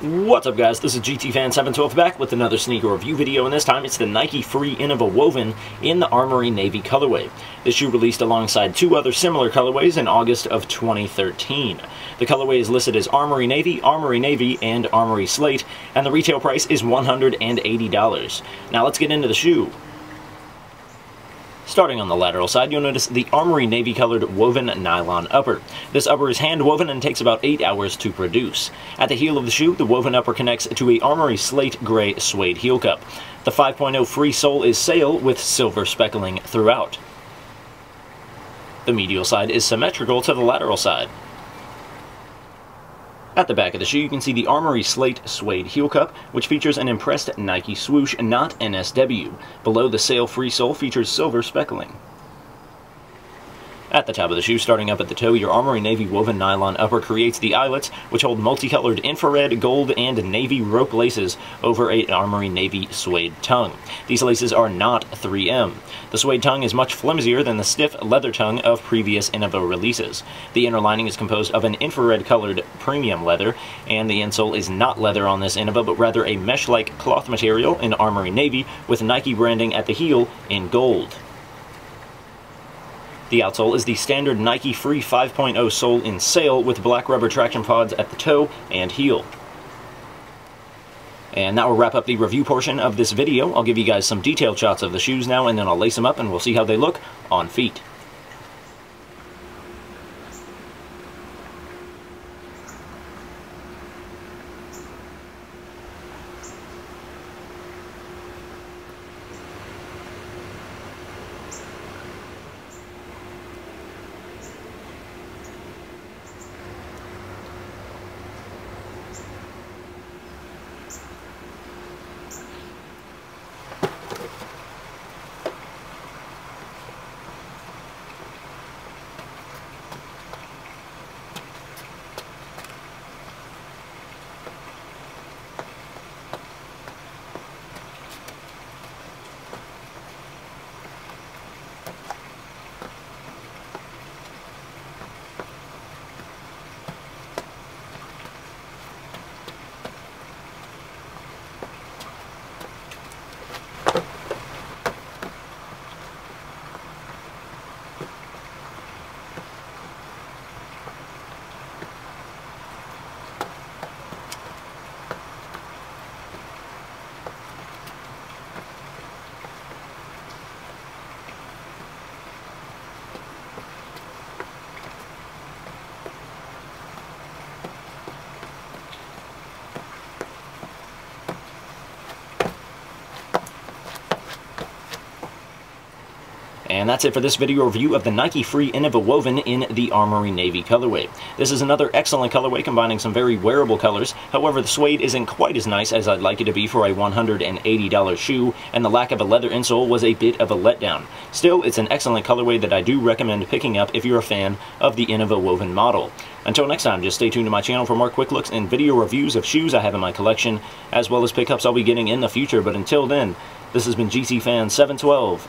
What's up guys, this is GTFan712 back with another sneaker review video, and this time it's the Nike Free Inneva Woven in the Armory Navy colorway. This shoe released alongside two other similar colorways in August of 2013. The colorway is listed as Armory Navy, Armory Navy, and Armory Slate, and the retail price is $180. Now let's get into the shoe. Starting on the lateral side, you'll notice the Armory navy colored woven nylon upper. This upper is hand woven and takes about 8 hours to produce. At the heel of the shoe, the woven upper connects to a Armory slate gray suede heel cup. The 5.0 free sole is sail with silver speckling throughout. The medial side is symmetrical to the lateral side. At the back of the shoe, you can see the Armory Slate Suede heel cup, which features an impressed Nike swoosh, not NSW. Below the sail free sole features silver speckling. At the top of the shoe, starting up at the toe, your Armory Navy woven nylon upper creates the eyelets, which hold multicolored infrared, gold, and navy rope laces over a Armory Navy suede tongue. These laces are not 3M. The suede tongue is much flimsier than the stiff leather tongue of previous Inneva releases. The inner lining is composed of an infrared-colored premium leather, and the insole is not leather on this Inneva, but rather a mesh-like cloth material in Armory Navy with Nike branding at the heel in gold. The outsole is the standard Nike Free 5.0 sole in sail with black rubber traction pods at the toe and heel. And that will wrap up the review portion of this video. I'll give you guys some detailed shots of the shoes now, and then I'll lace them up and we'll see how they look on feet. And that's it for this video review of the Nike Free Inneva Woven in the Armory Navy colorway. This is another excellent colorway combining some very wearable colors. However, the suede isn't quite as nice as I'd like it to be for a $180 shoe, and the lack of a leather insole was a bit of a letdown. Still, it's an excellent colorway that I do recommend picking up if you're a fan of the Inneva Woven model. Until next time, just stay tuned to my channel for more quick looks and video reviews of shoes I have in my collection, as well as pickups I'll be getting in the future. But until then, this has been GT Fan 712.